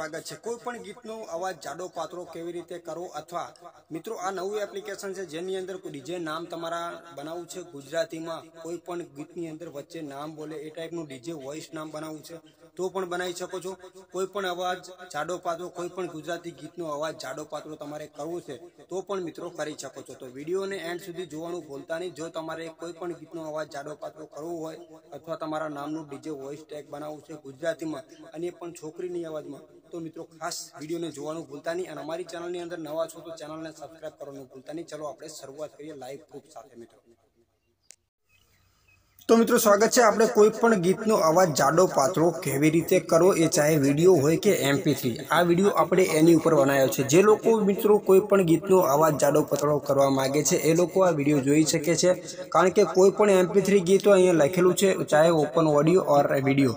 સ્વાગત છે. કોઈ પણ ગીતનો અવાજ જાડો, પાતળો કેવી રીતે કરો અથવા મિત્રો, આ નવું એપ્લિકેશન છે જેની અંદર ડીજે નામ તમારા બનાવવું છે? ગુજરાતીમાં કોઈ પણ ગીતની અંદર વચ્ચે નામ બોલે, એ ટાઈપનું ડીજે વોઇસ નામ બનાવવું છે, તો પણ બનાવી શકો છો. કોઈ પણ અવાજ જાડો, પાતળો, કોઈ પણ ગુજરાતી ગીતનો અવાજ જાડો, પાતળો તમારે કરવું છે, તો પણ મિત્રો કરી શકો છો. તો વિડીયોને એન્ડ સુધી જોવાનું ભૂલતા નહીં. જો તમારે કોઈ પણ ગીતનો અવાજ જાડો, પાતળો કરવો હોય અથવા તમારા નામનું ડીજે વોઇસ ટેગ બનાવવું છે ગુજરાતીમાં અને એ પણ છોકરીની અવાજમાં તો મિત્રો ખાસ વિડીયોને જોવાનું ભૂલતા નહીં અને અમારી ચેનલની અંદર નવા છો તો ચેનલને સબસ્ક્રાઇબ કરવાનું ભૂલતા નહીં ચલો આપણે શરૂઆત કરીએ લાઈવ પ્રૂફ સાથે મિત્રો તો મિત્રો સ્વાગત છે આપણે કોઈ પણ ગીતનો અવાજ જાડો પાતળો કેવી રીતે કરવો એ ચાહે વિડીયો હોય કે એમપી થ્રી આ વિડીયો આપણે એની ઉપર બનાવ્યો છે જે લોકો મિત્રો કોઈ પણ ગીતનો અવાજ જાડો પાતળો કરવા માગે છે એ લોકો આ વિડીયો જોઈ શકે છે કારણ કે કોઈ પણ એમપી થ્રી ગીતો અહીંયા લખેલું છે ચાહે ઓપન ઓડિયો ઓર વિડીયો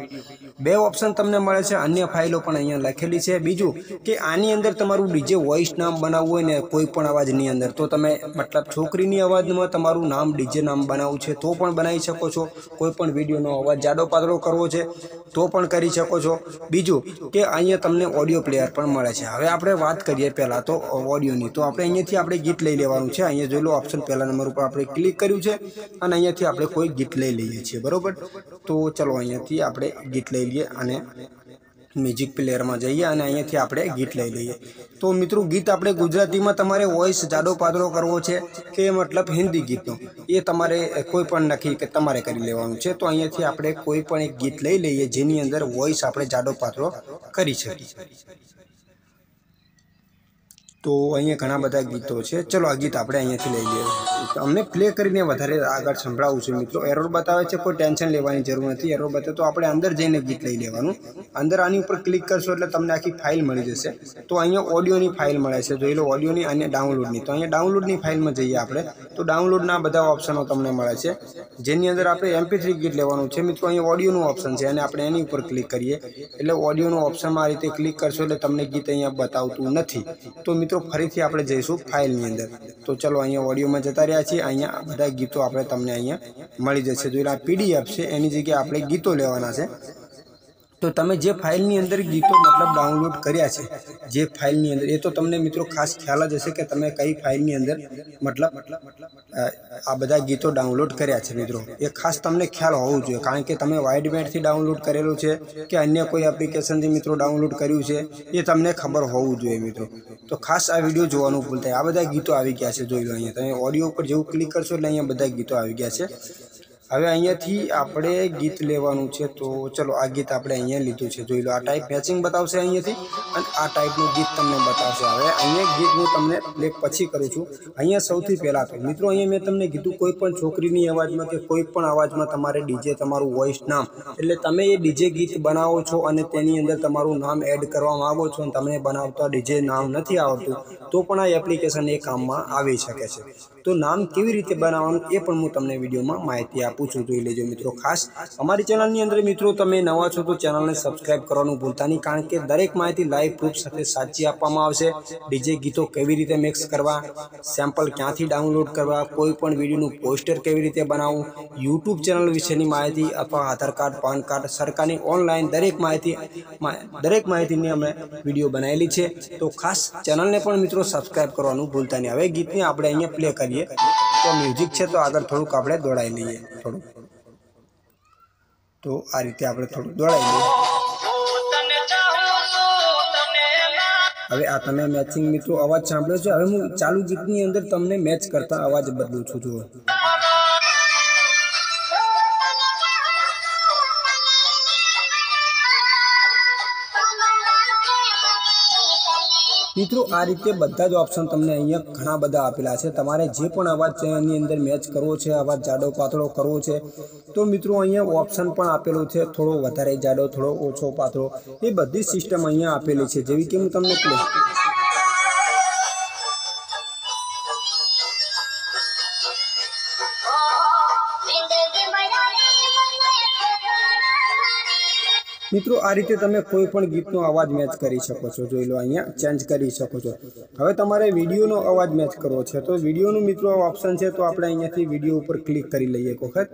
બે ઓપ્શન તમને મળે છે અન્ય ફાઇલો પણ અહીંયા લખેલી છે બીજું કે આની અંદર તમારું ડીજે વોઇસ નામ બનાવવું હોય ને કોઈ પણ અવાજની અંદર તો તમે મતલબ છોકરીની અવાજમાં તમારું નામ ડીજે નામ બનાવવું છે તો પણ બનાવી શકો છો કોઈ પણ વિડીયોનો અવાજ જાડો પાતળો કરવો છે તો પણ કરી શકો છો બીજું કે અહીંયા તમને ઓડિયો પ્લેયર પણ મળે છે હવે આપણે વાત કરીએ પહેલાં તો ઓડિયોની તો આપણે અહીંયાથી આપણે ગીત લઈ લેવાનું છે અહીંયા જોઈ લો ઓપ્શન પહેલા નંબર ઉપર આપણે ક્લિક કર્યું છે અને અહીંયાથી આપણે કોઈ ગીત લઈ લઈએ છીએ બરોબર તો ચલો અહીંયાથી આપણે ગીત લઈ લઈએ અને મ્યુઝિક પ્લેયરમાં જઈએ અને અહીંયાથી આપણે ગીત લઈ લઈએ. તો મિત્રો, ગીત આપણે ગુજરાતીમાં તમારે વોઇસ જાડો પાતળો કરવો છે, કે મતલબ હિન્દી ગીતનો. એ તમારે કોઈ પણ નક્કી કે તમારે કરી લેવાનું છે. તો અહીંયાથી આપણે કોઈ પણ એક ગીત લઈ લઈએ, જેની અંદર વોઇસ આપણે જાડો પાતળો કરી શકીએ. તો અહીંયા ઘણા બધા ગીતો છે ચલો આ ગીત આપણે અહીંયાથી લઈ લઈએ અમને પ્લે કરીને વધારે આગળ સંભળાવું છું મિત્રો એરોર બતાવે છે કોઈ ટેન્શન લેવાની જરૂર નથી એરોર બતાવે તો આપણે અંદર જઈને ગીત લઈ લેવાનું અંદર આની ઉપર ક્લિક કરશો એટલે તમને આખી ફાઇલ મળી જશે તો અહીંયા ઓડિયોની ફાઇલ મળે છે જોઈ લો ઓડિયોની અને ડાઉનલોડની તો અહીંયા ડાઉનલોડની ફાઇલમાં જઈએ આપણે તો ડાઉનલોડના બધા ઓપ્શનો તમને મળે છે જેની અંદર આપણે એમપી થ્રી ગીત લેવાનું છે મિત્રો અહીંયા ઓડિયોનું ઓપ્શન છે અને આપણે એની ઉપર ક્લિક કરીએ એટલે ઓડિયોનું ઓપ્શનમાં આ રીતે ક્લિક કરશો એટલે તમને ગીત અહીંયા બતાવતું નથી તો મિત્રો મિત્રો, ફરીથી આપણે જઈશું ફાઇલની અંદર. તો ચલો, અહીંયા ઓડિયોમાં જતા રહ્યા છીએ. અહીંયા બધા ગીતો આપણે તમને અહીંયા મળી જશે. જો આ પીડીએફ છે, એની જગ્યાએ આપણે ગીતો લેવાના છે. તો તમે જે ફાઇલની અંદર ગીતો મતલબ ડાઉનલોડ કર્યા છે જે ફાઇલની અંદર એ તો તમને મિત્રો ખાસ ખ્યાલ જ હશે કે તમે કઈ ફાઇલની અંદર મતલબ આ બધા ગીતો ડાઉનલોડ કર્યા છે મિત્રો એ ખાસ તમને ખ્યાલ હોવું જોઈએ કારણ કે તમે વાઇડમેટથી ડાઉનલોડ કરેલું છે કે અન્ય કોઈ એપ્લિકેશનથી મિત્રો ડાઉનલોડ કર્યું છે એ તમને ખબર હોવું જોઈએ મિત્રો તો ખાસ આ વિડીયો જોવાનું ભૂલતા આ બધા ગીતો આવી ગયા છે જોઈ લો અહીંયા તમે ઓડિયો ઉપર જેવું ક્લિક કરશો એટલે અહીંયા બધા ગીતો આવી ગયા છે હવે અહીંયાથી આપણે ગીત લેવાનું છે તો ચલો આ ગીત આપણે અહીંયા લીધું છે જોઈ લો આ ટાઈપ મેચિંગ બતાવશે અહીંયાથી અને આ ટાઈપનું ગીત તમને બતાવશે હવે અહીંયા ગીત હું તમને પ્લે પછી કરું છું અહીંયા સૌથી પહેલાં તો મિત્રો અહીંયા મેં તમને કીધું કોઈ પણ છોકરીની અવાજમાં કે કોઈ પણ અવાજમાં તમારે ડીજે તમારું વોઇસ નામ એટલે તમે એ ડીજે ગીત બનાવો છો અને તેની અંદર તમારું નામ એડ કરવા માગો છો અને તમને બનાવતા ડીજે નામ નથી આવડતું તો પણ આ એપ્લિકેશન એ કામમાં આવી શકે છે તો નામ કેવી રીતે બનાવવાનું એ પણ હું તમને વિડીયોમાં માહિતી આપું છું જોઈ લેજો મિત્રો ખાસ અમારી ચેનલની અંદર મિત્રો તમે નવા છો તો ચેનલને સબસ્ક્રાઇબ કરવાનું ભૂલતા નહીં કારણ કે દરેક માહિતી લાઈવ પ્રૂફ સાથે સાચી આપવામાં આવશે ડીજે ગીતો કેવી રીતે મિક્સ કરવા સેમ્પલ ક્યાંથી ડાઉનલોડ કરવા કોઈ પણ વિડીયોનું પોસ્ટર કેવી રીતે બનાવવું યુટ્યુબ ચેનલ વિશેની માહિતી અથવા આધાર કાર્ડ પાન કાર્ડ સરકારની ઓનલાઈન દરેક માહિતી દરેક માહિતીની અમે વિડીયો બનાવેલી છે તો ખાસ ચેનલને પણ મિત્રો સબસ્ક્રાઇબ કરવાનું ભૂલતા નહીં હવે ગીતને આપણે અહીંયા પ્લે કરીએ તો મ્યુઝિક છે તો આગળ થોડુંક આપણે દોડાવી લઈએ, થોડુંક. તો આ રીતે આપણે થોડુંક દોડાવી લઈએ. હવે આ તમે મેચિંગ મિત્રો અવાજ સાંભળ્યો છે. હવે હું ચાલુ ગીતની અંદર તમને મેચ કરતા અવાજ બદલું છું, જુઓ. મિત્રો, આ રીતે બધા જ ઓપ્શન તમને અહીંયા ઘણા બધા આપેલા છે. તમારે જે પણ અવાજ એની અંદર મેચ કરવો છે અવાજ જાડો પાતળો કરવો છે, તો મિત્રો અહીંયા ઓપ્શન પણ આપેલું છે. થોડો વધારે જાડો, થોડો ઓછો પાતળો. એ બધી સિસ્ટમ અહીંયા આપેલી છે. જેવી કે હું તમને મિત્રો આ રીતે તમે કોઈ પણ ગીતનો અવાજ મેચ કરી શકો છો જોઈ લો અહીંયા ચેન્જ કરી શકો છો હવે તમારે વિડીયોનો અવાજ મેચ કરવો છે તો વિડીયોનું મિત્રો ઓપ્શન છે તો આપણે અહીંયાથી વિડીયો ઉપર ક્લિક કરી લઈએ એક વખત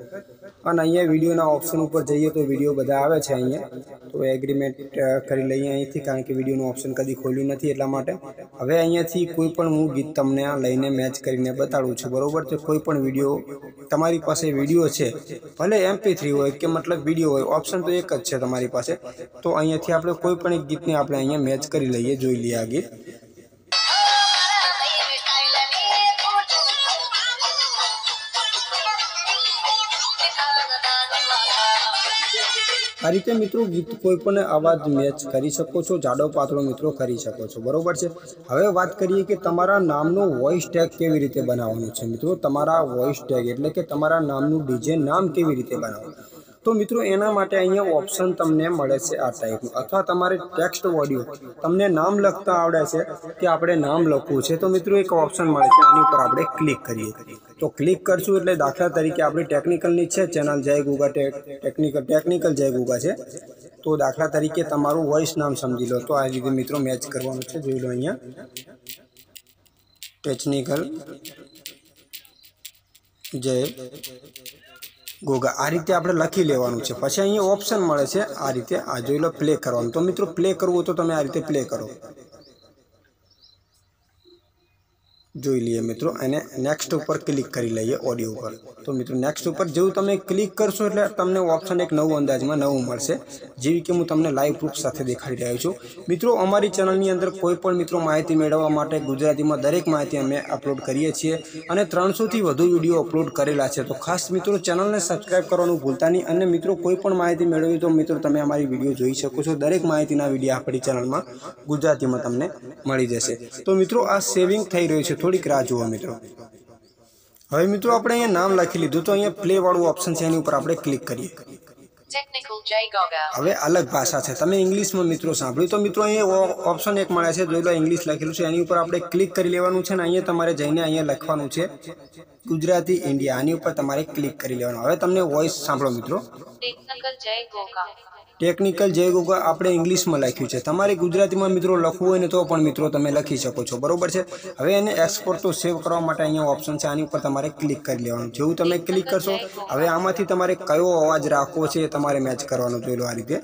અને અહીંયા વિડીયોના ઓપ્શન ઉપર જઈએ તો વિડીયો બધા આવે છે અહીંયા તો એગ્રીમેન્ટ કરી લઈએ અહીંથી, કારણ કે વિડીયોનું ઓપ્શન કદી ખોલ્યું નથી એટલા માટે. હવે અહીંયાથી કોઈ પણ હું ગીત તમને લઈને મેચ કરીને બતાડું છું, બરાબર? છે કોઈ પણ વીડિયો તમારી પાસે વીડિયો છે, ભલે એમપી થ્રી હોય કે મતલબ વીડિયો હોય ઓપ્શન તો એક જ છે તમારી પાસે. તો અહીંયાથી આપણે કોઈ પણ એક ગીતને આપણે અહીંયા મેચ કરી લઈએ, જોઈ લઈએ આ ગીત. આ રીતે મિત્રો ગીત કોઈ પણ અવાજ મેચ કરી શકો છો, જાડો પાતળો મિત્રો કરી શકો છો. બરોબર છે? હવે વાત કરીએ કે તમારા નામનો વોઇસ ટેગ કેવી રીતે બનાવવાનું છે? મિત્રો, તમારા વોઇસ ટેગ એટલે કે તમારા નામનું ડીજે નામ કેવી રીતે બનાવવાનું? તો મિત્રો એના માટે અહીંયા ઓપ્શન તમને મળે છે આ ટાઈપનું અથવા તમારે ટેક્સ્ટ ઓડિયો તમને નામ લખતા આવડે છે કે આપણે નામ લખવું છે તો મિત્રો એક ઓપ્શન મળે છે આની ઉપર આપણે ક્લિક કરીએ તો ક્લિક કરશું એટલે દાખલા તરીકે આપણી ટેકનિકલની છે ચેનલ જય ગુગા ટેકનિકલ ટેકનિકલ જય ગુગા છે તો દાખલા તરીકે તમારું વોઇસ નામ સમજી લો તો આ રીતે મિત્રો મેચ કરવાનું છે જોઈ લો અહીંયા ટેકનિકલ જય ગોગા, આ રીતે આપણે લખી લેવાનું છે. પછી અહીંયા ઓપ્શન મળે છે આ રીતે. આ જોઈ લો પ્લે કરવાનું. તો મિત્રો પ્લે કરવું તો તમે આ રીતે પ્લે કરો. જોઈ લઈએ મિત્રો અને નેક્સ્ટ ઉપર ક્લિક કરી લઈએ ઓડિયો ઉપર તો મિત્રો નેક્સ્ટ ઉપર જેવું તમે ક્લિક કરશો એટલે તમને ઓપ્શન એક નવું અંદાજમાં નવું મળશે જેવી કે હું તમને લાઈવ પ્રૂફ સાથે દેખાડી રહ્યો છું મિત્રો અમારી ચેનલની અંદર કોઈ પણ મિત્રો માહિતી મેળવવા માટે ગુજરાતીમાં દરેક માહિતી અમે અપલોડ કરીએ છીએ અને ત્રણસોથી વધુ વિડીયો અપલોડ કરેલા છે તો ખાસ મિત્રો ચેનલને સબસ્ક્રાઈબ કરવાનું ભૂલતા નહીં અને મિત્રો કોઈ પણ માહિતી મેળવી તો મિત્રો તમે અમારી વિડીયો જોઈ શકો છો દરેક માહિતીના વિડીયો આપણી ચેનલમાં ગુજરાતીમાં તમને મળી જશે તો મિત્રો આ સેવિંગ થઈ રહ્યું છે થોડીક રાહ જુઓ મિત્રો. હવે મિત્રો આપણે અહીંયા નામ લખી લીધું તો અહીંયા પ્લે વાળું ઓપ્શન છે એની ઉપર આપણે ક્લિક કરીએ. હવે અલગ ભાષા છે. તમે ઇંગ્લિશમાં મિત્રો સાંભળ્યું? તો મિત્રો અહીંયા ઓપ્શન એક મળે છે. જોઈ લો ઇંગ્લિશ લખેલું છે. એની ઉપર આપણે ક્લિક કરી લેવાનું છે ને અહીંયા તમારે જઈને અહીંયા લખવાનું છે. ગુજરાતી ઇન્ડિયા આની ઉપર તમારે ક્લિક કરી લેવાનું. હવે તમને વોઇસ સાંભળો મિત્રો. ટેકનિકલ જય Gaga. ટેકનિકલ જે આપણે ઇંગ્લિશમાં લખ્યું છે. તમારે ગુજરાતીમાં મિત્રો લખવું હોય ને તો પણ મિત્રો તમે લખી શકો છો. બરોબર છે? હવે એને એક્સપોર્ટ તો સેવ કરવા માટે અહીંયા ઓપ્શન છે. આની ઉપર તમારે ક્લિક કરી લેવાનું. જેવું તમે ક્લિક કરશો, હવે આમાંથી તમારે કયો અવાજ રાખવો છે એ તમારે મેચ કરવાનો જોઈ લો આ રીતે.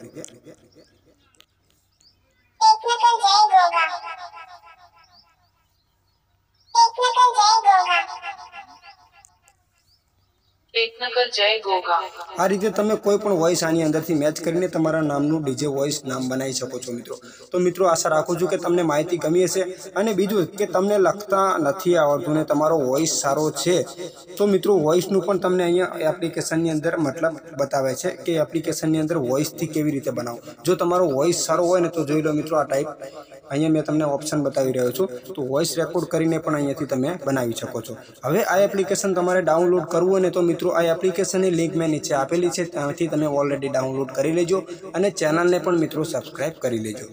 આ રીતે તમે કોઈ પણ વોઇસ આની અંદરથી મેચ કરીને તમારા નામનું ડીજે વોઇસ નામ બનાવી શકો છો મિત્રો તો મિત્રો આશા રાખું છું કે તમને માહિતી ગમી હશે અને બીજું કે તમને લખતા નથી આવડતું ને તમારો વોઇસ સારો છે તો મિત્રો વોઇસનું પણ તમને અહીંયા એપ્લિકેશનની અંદર મતલબ બતાવે છે કે એપ્લિકેશનની અંદર વોઇસથી કેવી રીતે બનાવો જો તમારો વોઇસ સારો હોય ને તો જોઈ લો મિત્રો આ ટાઈપ અહીંયા મેં તમને ઓપ્શન બતાવી રહ્યો છું તો વોઇસ રેકોર્ડ કરીને પણ અહીંયાથી તમે બનાવી શકો છો હવે આ એપ્લિકેશન તમારે ડાઉનલોડ કરવું હોય ને તો મિત્રો આ એપ્લિકેશનની લિંક મેં નીચે આપેલી છે ત્યાંથી તમે ઓલરેડી ડાઉનલોડ કરી લેજો અને ચેનલને પણ મિત્રો સબસ્ક્રાઈબ કરી લેજો